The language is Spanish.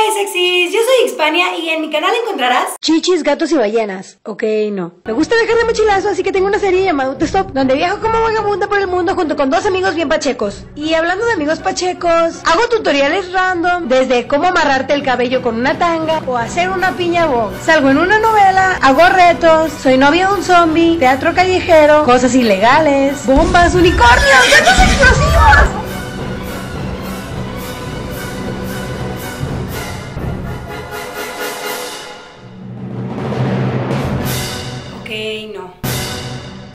Hi sexys, yo soy Hispania y en mi canal encontrarás Chichis, gatos y ballenas. Ok, no. Me gusta dejar de mochilazo, así que tengo una serie llamada Stop, donde viajo como vagabunda por el mundo junto con dos amigos bien pachecos. Y hablando de amigos pachecos, hago tutoriales random, desde cómo amarrarte el cabello con una tanga o hacer una piña bomb. Salgo en una novela, hago retos, soy novia de un zombie, teatro callejero, cosas ilegales, bombas, unicornios. Ok, no.